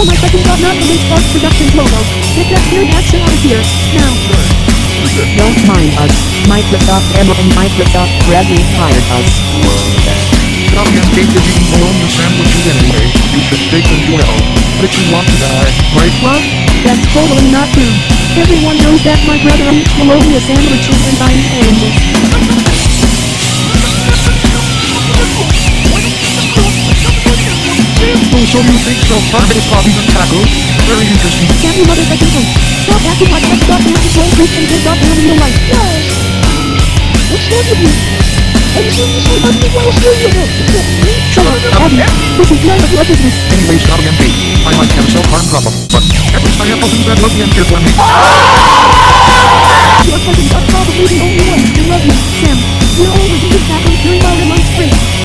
Oh ought not to make false productions logo. Get that weird accent out of here. Now. Don't mind us. Microsoft Emma and Microsoft Bradley hired us. Tommy escaped is eating bologna sandwiches anyway. You should take them well. But you want to die, right, love? That's totally not true. Everyone knows that my brother eats bologna sandwiches and I'm paying Oh, you think so private coffee and tacos? Very interesting. Can't you motherfucking think? Stop acting like I've got to control group and get up living your life. No! What's wrong with you? I'm seriously asking what else do you know? Shut up, Abby. This is none of your business. Anyways, Tommy and Kate, I might have a self-harm problem, but at least I opened that love and for me. You're fucking.